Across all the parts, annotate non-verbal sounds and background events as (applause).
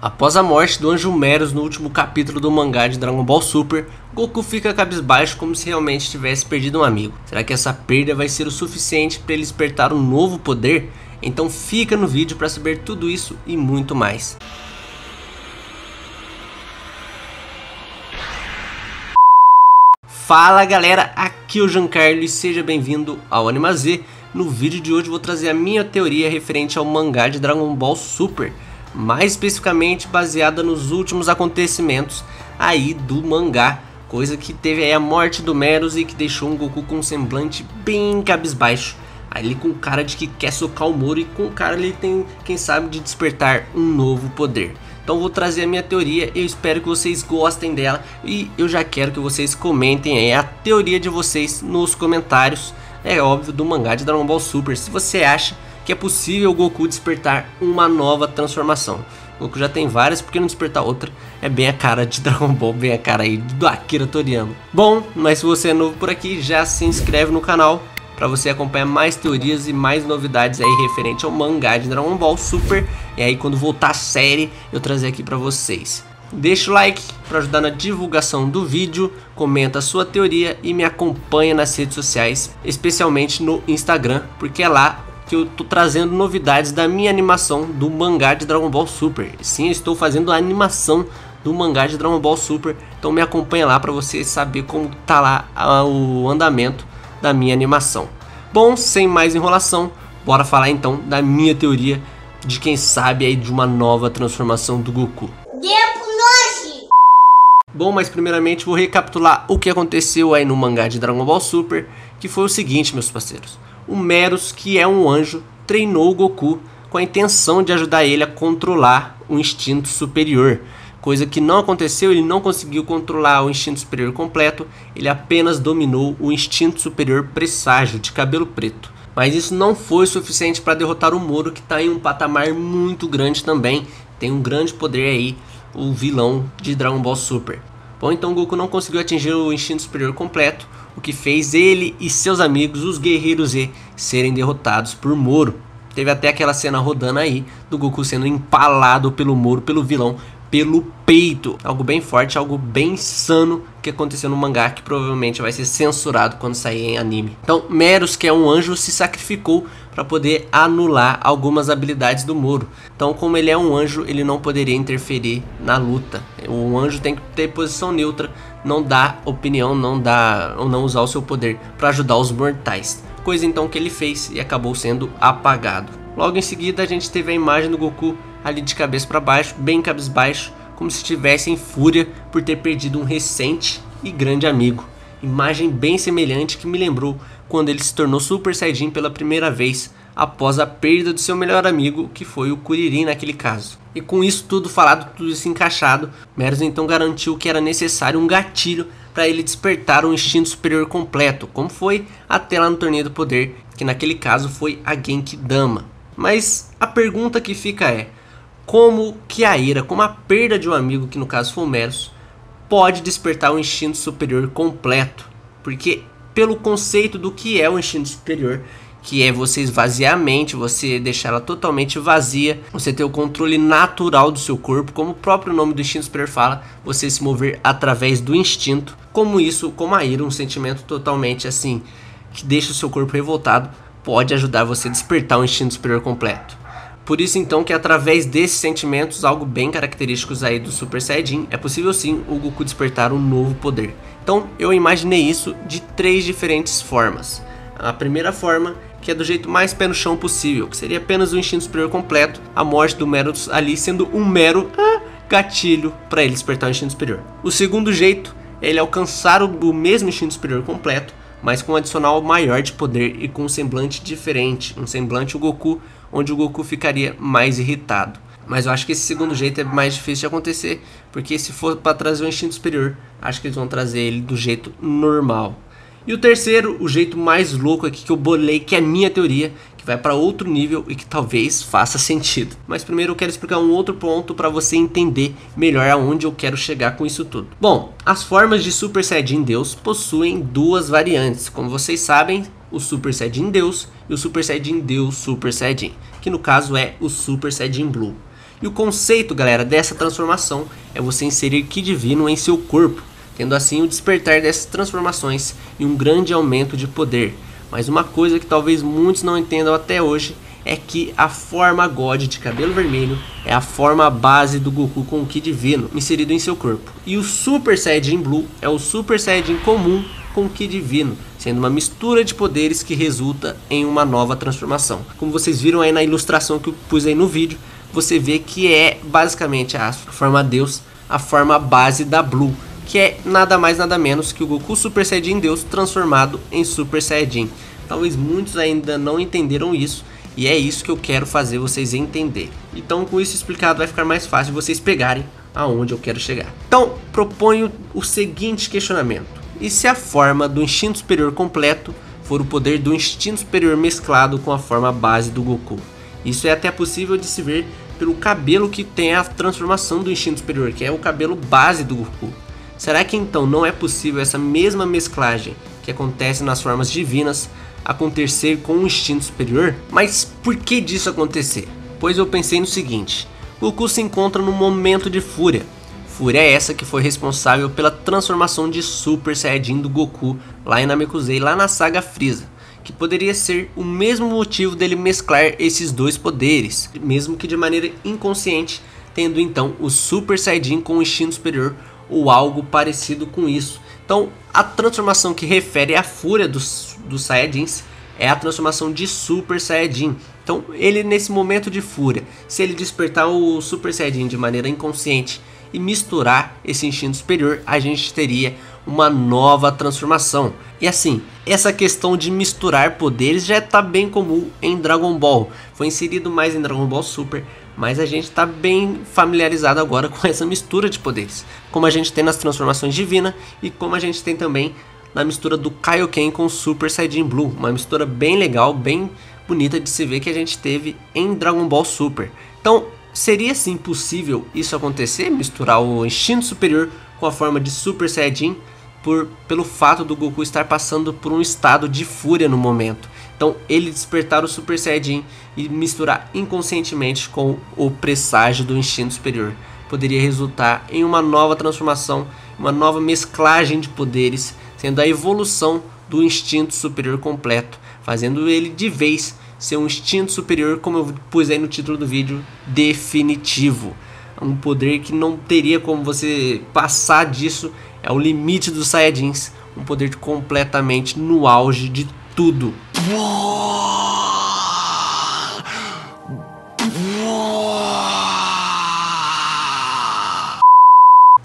Após a morte do Anjo Meros no último capítulo do mangá de Dragon Ball Super, Goku fica cabisbaixo como se realmente tivesse perdido um amigo. Será que essa perda vai ser o suficiente para ele despertar um novo poder? Então fica no vídeo para saber tudo isso e muito mais. Fala galera, aqui é o Giancarlo e seja bem-vindo ao AnimaZ. No vídeo de hoje vou trazer a minha teoria referente ao mangá de Dragon Ball Super mais especificamente baseada nos últimos acontecimentos aí do mangá, coisa que teve aí a morte do Meros e que deixou um Goku com um semblante bem cabisbaixo, ali com cara de que quer socar o muro e com cara ele tem, quem sabe, de despertar um novo poder. Então vou trazer a minha teoria, eu espero que vocês gostem dela e eu já quero que vocês comentem aí a teoria de vocês nos comentários, é óbvio, do mangá de Dragon Ball Super, se você acha que é possível o Goku despertar uma nova transformação. O Goku já tem várias, porque não despertar outra é bem a cara de (laughs) Dragon Ball, bem a cara aí do Akira Toriyama. Bom, mas se você é novo por aqui, já se inscreve no canal para você acompanhar mais teorias e mais novidades aí referente ao mangá de Dragon Ball Super. E aí quando voltar a série, eu trazer aqui para vocês. Deixa o like para ajudar na divulgação do vídeo, comenta a sua teoria e me acompanha nas redes sociais, especialmente no Instagram, porque é lá que eu tô trazendo novidades da minha animação do mangá de Dragon Ball Super. Sim, eu estou fazendo a animação do mangá de Dragon Ball Super. Então me acompanha lá para você saber como tá lá o andamento da minha animação. Bom, sem mais enrolação, bora falar então da minha teoria de quem sabe aí de uma nova transformação do Goku. Bom, mas primeiramente vou recapitular o que aconteceu aí no mangá de Dragon Ball Super, que foi o seguinte, meus parceiros o Meros, que é um anjo, treinou o Goku com a intenção de ajudar ele a controlar o instinto superior. Coisa que não aconteceu, ele não conseguiu controlar o instinto superior completo, ele apenas dominou o instinto superior presságio de cabelo preto. Mas isso não foi suficiente para derrotar o Moro, que está em um patamar muito grande também. Tem um grande poder aí, o vilão de Dragon Ball Super. Bom, então Goku não conseguiu atingir o instinto superior completo, o que fez ele e seus amigos, os Guerreiros Z, serem derrotados por Moro. Teve até aquela cena rodando aí do Goku sendo empalado pelo Moro, pelo vilão, pelo peito. Algo bem forte, algo bem insano que aconteceu no mangá que provavelmente vai ser censurado quando sair em anime. Então, Meros, que é um anjo, se sacrificou para poder anular algumas habilidades do Moro. Então, como ele é um anjo, ele não poderia interferir na luta. O anjo tem que ter posição neutra, não dar opinião, não dar ou não usar o seu poder para ajudar os mortais. Coisa então que ele fez e acabou sendo apagado. Logo em seguida, a gente teve a imagem do Goku ali de cabeça para baixo, bem cabisbaixo, como se estivesse em fúria por ter perdido um recente e grande amigo. Imagem bem semelhante que me lembrou quando ele se tornou Super Saiyajin pela primeira vez após a perda do seu melhor amigo, que foi o Kuririn naquele caso. E com isso tudo falado, tudo isso encaixado, Meros então garantiu que era necessário um gatilho para ele despertar um instinto superior completo, como foi até lá no Torneio do Poder, que naquele caso foi a Genki Dama. Mas a pergunta que fica é: como que a ira, como a perda de um amigo, que no caso foi o Meros, pode despertar um instinto superior completo? Porque pelo conceito do que é o instinto superior, que é você esvaziar a mente, você deixar ela totalmente vazia, você ter o controle natural do seu corpo, como o próprio nome do instinto superior fala, você se mover através do instinto, como isso, como a ira, um sentimento totalmente assim, que deixa o seu corpo revoltado, pode ajudar você a despertar um instinto superior completo. Por isso então que através desses sentimentos, algo bem característicos aí do Super Saiyajin, é possível sim o Goku despertar um novo poder. Então eu imaginei isso de três diferentes formas. A primeira forma, que é do jeito mais pé no chão possível, que seria apenas o instinto superior completo, a morte do Meros ali sendo um mero ah, gatilho para ele despertar o instinto superior. O segundo jeito é ele alcançar o, o mesmo instinto superior completo, mas com um adicional maior de poder e com um semblante diferente, um semblante o Goku, onde o Goku ficaria mais irritado. Mas eu acho que esse segundo jeito é mais difícil de acontecer, porque se for para trazer o instinto superior, acho que eles vão trazer ele do jeito normal. E o terceiro, o jeito mais louco aqui que eu bolei, que é a minha teoria, que vai para outro nível e que talvez faça sentido. Mas primeiro eu quero explicar um outro ponto para você entender melhor aonde eu quero chegar com isso tudo. Bom, as formas de Super Saiyajin Deus possuem duas variantes. Como vocês sabem, o Super Saiyajin Deus e o Super Saiyajin Deus Super Saiyajin, que no caso é o Super Saiyajin Blue. E o conceito, galera, dessa transformação é você inserir Ki Divino em seu corpo, tendo assim o despertar dessas transformações e um grande aumento de poder. Mas uma coisa que talvez muitos não entendam até hoje é que a forma God de cabelo vermelho é a forma base do Goku com o Ki Divino inserido em seu corpo. E o Super Saiyajin Blue é o Super Saiyajin comum com o Ki Divino, sendo uma mistura de poderes que resulta em uma nova transformação. Como vocês viram aí na ilustração que eu pus aí no vídeo, você vê que é basicamente a forma Deus, a forma base da Blue, que é nada mais nada menos que o Goku Super Saiyajin Deus transformado em Super Saiyajin. Talvez muitos ainda não entenderam isso, e é isso que eu quero fazer vocês entender. Então, com isso explicado, vai ficar mais fácil vocês pegarem aonde eu quero chegar. Então, proponho o seguinte questionamento: e se a forma do instinto superior completo for o poder do instinto superior mesclado com a forma base do Goku? Isso é até possível de se ver pelo cabelo que tem a transformação do instinto superior, que é o cabelo base do Goku. Será que então não é possível essa mesma mesclagem que acontece nas formas divinas acontecer com o instinto superior? Mas por que disso acontecer? Pois eu pensei no seguinte: Goku se encontra num momento de fúria. Fúria é essa que foi responsável pela transformação de Super Saiyajin do Goku lá em Namekusei, lá na saga Freeza, que poderia ser o mesmo motivo dele mesclar esses dois poderes, mesmo que de maneira inconsciente, tendo então o Super Saiyajin com o instinto superior ou algo parecido com isso. Então, a transformação que refere à fúria dos dos Saiyajins é a transformação de Super Saiyajin. Então, ele nesse momento de fúria, se ele despertar o Super Saiyajin de maneira inconsciente e misturar esse instinto superior, a gente teria uma nova transformação. E assim, essa questão de misturar poderes já está bem comum em Dragon Ball. Foi inserido mais em Dragon Ball Super, mas a gente está bem familiarizado agora com essa mistura de poderes. Como a gente tem nas transformações divinas e como a gente tem também na mistura do Kaioken com Super Saiyajin Blue, uma mistura bem legal, bem bonita de se ver que a gente teve em Dragon Ball Super. Então, seria sim possível isso acontecer, misturar o instinto superior com a forma de Super Saiyajin por, pelo fato do Goku estar passando por um estado de fúria no momento. Então, ele despertar o Super Saiyajin e misturar inconscientemente com o presságio do instinto superior poderia resultar em uma nova transformação, uma nova mesclagem de poderes sendo a evolução do instinto superior completo, fazendo ele de vez ser um instinto superior, como eu pus aí no título do vídeo, definitivo. Um poder que não teria como você passar disso, é o limite dos Saiyajins, um poder completamente no auge de tudo.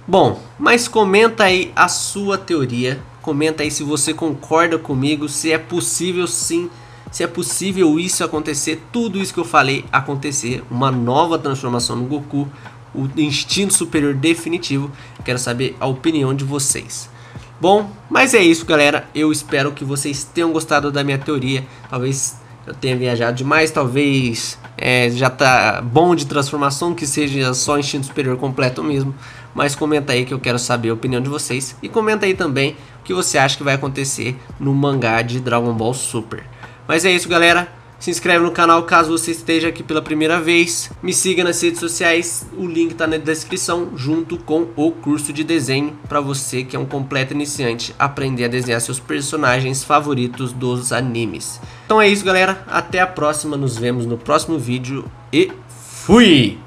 Bom, mas comenta aí a sua teoria Comenta aí se você concorda comigo, se é possível sim, se é possível isso acontecer, tudo isso que eu falei acontecer, uma nova transformação no Goku, o instinto superior definitivo. Quero saber a opinião de vocês. Bom, mas é isso, galera. Eu espero que vocês tenham gostado da minha teoria. Talvez eu tenha viajado demais, talvez é, já tá bom de transformação, que seja só instinto superior completo mesmo. Mas comenta aí que eu quero saber a opinião de vocês. E comenta aí também o que você acha que vai acontecer no mangá de Dragon Ball Super. Mas é isso, galera. Se inscreve no canal caso você esteja aqui pela primeira vez. Me siga nas redes sociais, o link está na descrição, junto com o curso de desenho para você que é um completo iniciante aprender a desenhar seus personagens favoritos dos animes. Então é isso, galera. Até a próxima. Nos vemos no próximo vídeo e fui!